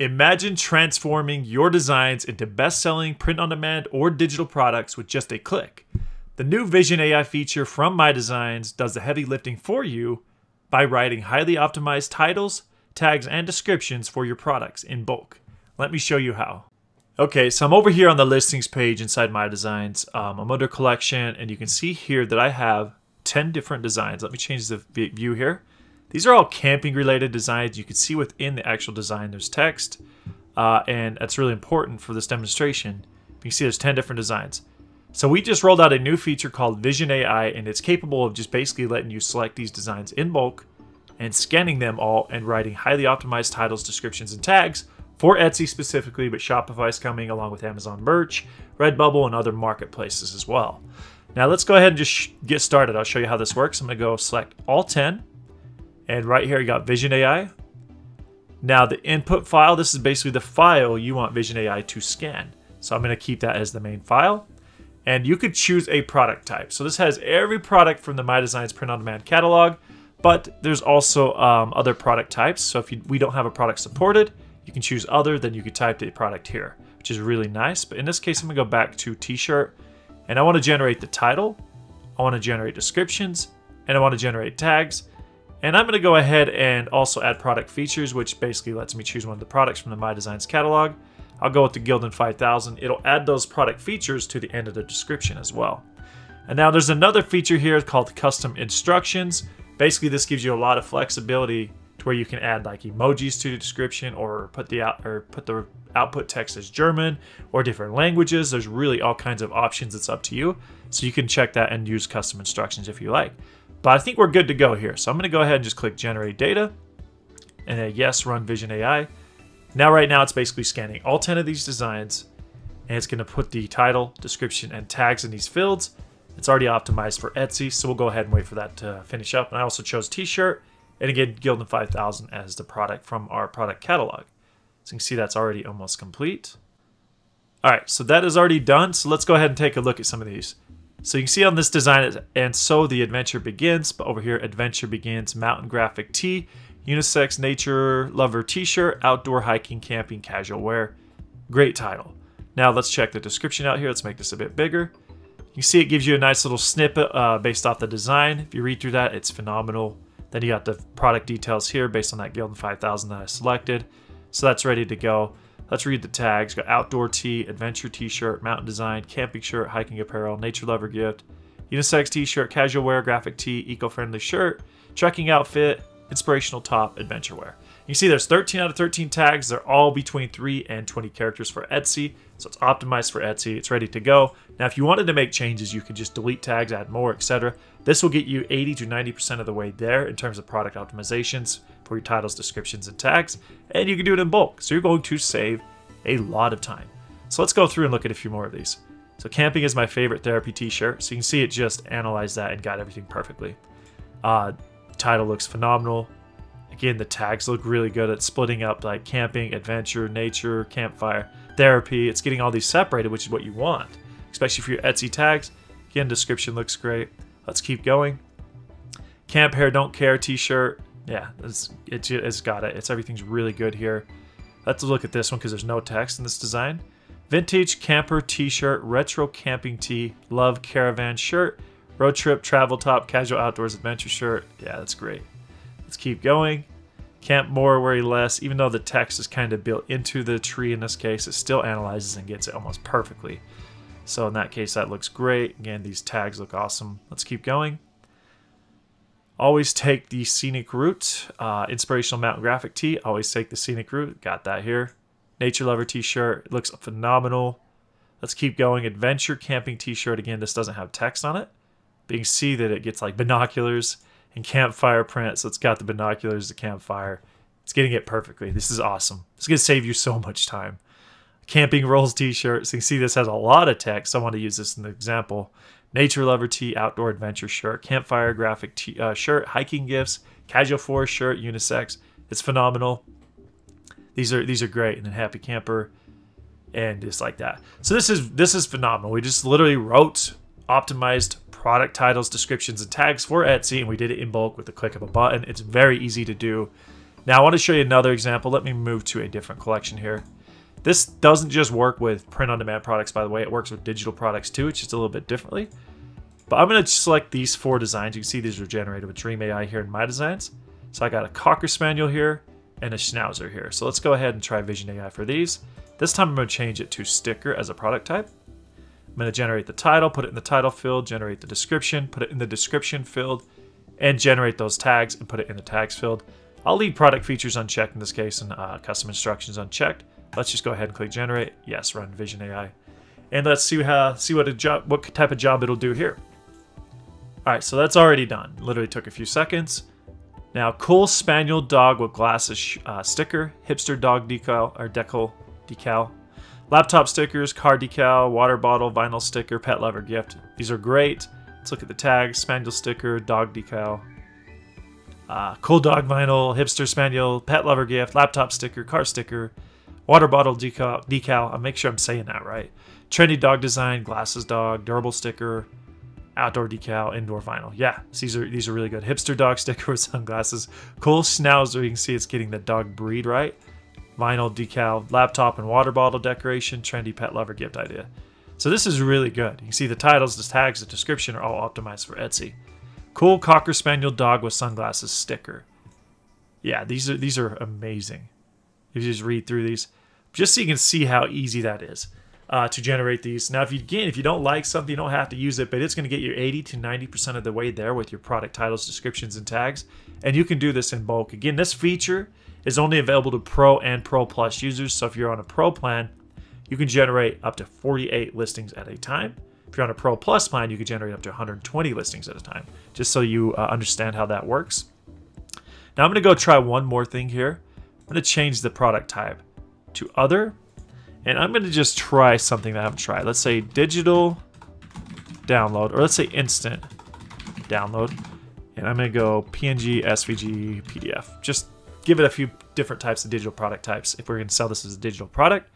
Imagine transforming your designs into best selling print on demand or digital products with just a click. The new Vision AI feature from MyDesigns does the heavy lifting for you by writing highly optimized titles, tags, and descriptions for your products in bulk. Let me show you how. Okay, so I'm over here on the listings page inside MyDesigns. Um, I'm under collection, and you can see here that I have 10 different designs. Let me change the view here. These are all camping related designs. You can see within the actual design there's text, uh, and that's really important for this demonstration. You can see there's 10 different designs. So we just rolled out a new feature called Vision AI, and it's capable of just basically letting you select these designs in bulk and scanning them all and writing highly optimized titles, descriptions, and tags for Etsy specifically, but Shopify is coming along with Amazon Merch, Redbubble, and other marketplaces as well. Now let's go ahead and just get started. I'll show you how this works. I'm to go select all 10 and right here, you got Vision AI. Now the input file, this is basically the file you want Vision AI to scan. So I'm going to keep that as the main file. And you could choose a product type. So this has every product from the MyDesigns print on demand catalog, but there's also um, other product types. So if you, we don't have a product supported, you can choose other, then you could type the product here, which is really nice. But in this case, I'm gonna go back to t-shirt and I wanna generate the title, I wanna generate descriptions, and I wanna generate tags. And I'm going to go ahead and also add product features, which basically lets me choose one of the products from the MyDesigns catalog. I'll go with the Gildan 5000. It'll add those product features to the end of the description as well. And now there's another feature here called custom instructions. Basically, this gives you a lot of flexibility to where you can add like emojis to the description or put the out or put the output text as German or different languages. There's really all kinds of options. It's up to you. So you can check that and use custom instructions if you like. But I think we're good to go here. So I'm going to go ahead and just click Generate Data. And a yes, run Vision AI. Now right now it's basically scanning all 10 of these designs. And it's going to put the title, description, and tags in these fields. It's already optimized for Etsy, so we'll go ahead and wait for that to finish up. And I also chose T-shirt. And again, Gildan 5000 as the product from our product catalog. So you can see that's already almost complete. All right, so that is already done. So let's go ahead and take a look at some of these. So you can see on this design, and so the adventure begins, but over here, adventure begins, mountain graphic tee, unisex nature lover t-shirt, outdoor hiking, camping, casual wear. Great title. Now let's check the description out here. Let's make this a bit bigger. You see it gives you a nice little snippet uh, based off the design. If you read through that, it's phenomenal. Then you got the product details here based on that Gildan 5000 that I selected. So that's ready to go. Let's read the tags. Got outdoor tee, adventure t-shirt, mountain design, camping shirt, hiking apparel, nature lover gift, unisex t-shirt, casual wear, graphic tee, eco-friendly shirt, trekking outfit, inspirational top, adventure wear. You can see there's 13 out of 13 tags. They're all between 3 and 20 characters for Etsy. So it's optimized for Etsy. It's ready to go. Now, if you wanted to make changes, you could just delete tags, add more, etc. This will get you 80 to 90% of the way there in terms of product optimizations for your titles, descriptions, and tags. And you can do it in bulk. So you're going to save a lot of time. So let's go through and look at a few more of these. So camping is my favorite therapy t-shirt. So you can see it just analyzed that and got everything perfectly. Uh, title looks phenomenal. Again, the tags look really good at splitting up like camping, adventure, nature, campfire, therapy. It's getting all these separated, which is what you want, especially for your Etsy tags. Again, description looks great. Let's keep going. Camp Hair Don't Care t-shirt. Yeah, it's, it, it's got it. It's everything's really good here. Let's look at this one because there's no text in this design. Vintage camper t-shirt, retro camping tee, love caravan shirt, road trip travel top, casual outdoors adventure shirt. Yeah, that's great. Let's keep going. Camp more, worry less. Even though the text is kind of built into the tree in this case, it still analyzes and gets it almost perfectly. So in that case, that looks great. Again, these tags look awesome. Let's keep going. Always take the scenic route. Uh, inspirational mountain graphic tee. Always take the scenic route. Got that here. Nature lover t-shirt. It looks phenomenal. Let's keep going. Adventure camping t-shirt. Again, this doesn't have text on it. But you can see that it gets like binoculars and campfire print. So it's got the binoculars, the campfire. It's getting it perfectly. This is awesome. It's going to save you so much time. Camping Rolls t-shirt. So you can see this has a lot of text. I want to use this in the example. Nature Lover tee, outdoor adventure shirt, campfire graphic tee, uh, shirt, hiking gifts, casual forest shirt, unisex. It's phenomenal. These are these are great. And then Happy Camper and just like that. So this is this is phenomenal. We just literally wrote optimized product titles, descriptions, and tags for Etsy, and we did it in bulk with the click of a button. It's very easy to do. Now I want to show you another example. Let me move to a different collection here. This doesn't just work with print-on-demand products, by the way. It works with digital products too. It's just a little bit differently. But I'm going to select these four designs. You can see these were generated with Dream AI here in MyDesigns. So I got a Cocker Spaniel here and a Schnauzer here. So let's go ahead and try Vision AI for these. This time I'm going to change it to sticker as a product type. I'm going to generate the title, put it in the title field, generate the description, put it in the description field, and generate those tags and put it in the tags field. I'll leave product features unchecked in this case and uh, custom instructions unchecked. Let's just go ahead and click generate. Yes, run Vision AI. And let's see how see what a job what type of job it'll do here. All right, so that's already done. Literally took a few seconds. Now, cool spaniel dog with glasses uh, sticker, hipster dog decal or decal decal, laptop stickers, car decal, water bottle, vinyl sticker, pet lover gift. These are great. Let's look at the tags: spaniel sticker, dog decal, uh, cool dog vinyl, hipster spaniel, pet lover gift, laptop sticker, car sticker, water bottle decal. decal. I'll make sure I'm saying that right. Trendy dog design, glasses dog, durable sticker, outdoor decal, indoor vinyl. Yeah, these are these are really good. Hipster dog sticker with sunglasses, cool schnauzer. You can see it's getting the dog breed right. Vinyl decal, laptop and water bottle decoration, trendy pet lover gift idea. So this is really good. You can see the titles, the tags, the description are all optimized for Etsy. Cool Cocker Spaniel dog with sunglasses sticker. Yeah, these are these are amazing. If you just read through these, just so you can see how easy that is uh, to generate these. Now, if you again, if you don't like something, you don't have to use it, but it's going to get you 80 to 90% of the way there with your product titles, descriptions, and tags. And you can do this in bulk. Again, this feature is only available to Pro and Pro Plus users. So if you're on a Pro plan, you can generate up to 48 listings at a time. If you're on a Pro Plus plan, you can generate up to 120 listings at a time, just so you uh, understand how that works. Now I'm going to go try one more thing here. I'm going to change the product type to Other, and I'm going to just try something that I haven't tried. Let's say digital download, or let's say instant download. And I'm going to go PNG, SVG, PDF. Just give it a few different types of digital product types if we're going to sell this as a digital product.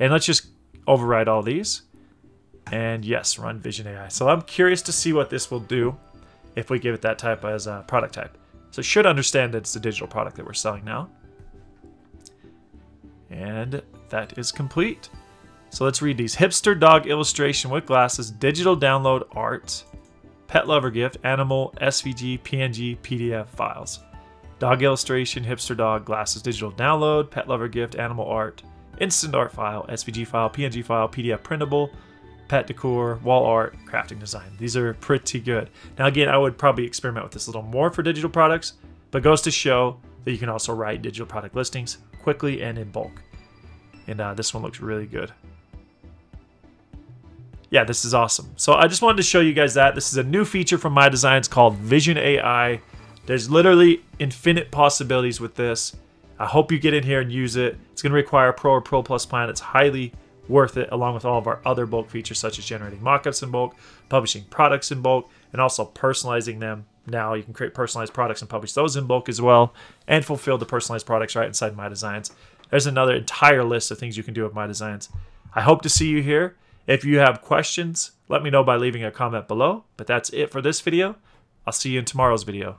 And let's just override all these. And yes, run Vision AI. So I'm curious to see what this will do if we give it that type as a product type. So it should understand that it's a digital product that we're selling now. And that is complete. So let's read these. Hipster dog illustration with glasses, digital download art, pet lover gift, animal, SVG, PNG, PDF files. Dog illustration, hipster dog, glasses, digital download, pet lover gift, animal art, instant art file, SVG file, PNG file, PDF printable, pet decor, wall art, crafting design. These are pretty good. Now again, I would probably experiment with this a little more for digital products, but goes to show that you can also write digital product listings quickly and in bulk. And uh, this one looks really good. Yeah, this is awesome. So I just wanted to show you guys that. This is a new feature from MyDesigns called Vision AI. There's literally infinite possibilities with this. I hope you get in here and use it. It's going to require a Pro or Pro Plus plan. It's highly worth it along with all of our other bulk features such as generating mockups in bulk, publishing products in bulk, and also personalizing them. Now you can create personalized products and publish those in bulk as well and fulfill the personalized products right inside MyDesigns. There's another entire list of things you can do with MyDesigns. I hope to see you here. If you have questions, let me know by leaving a comment below. But that's it for this video. I'll see you in tomorrow's video.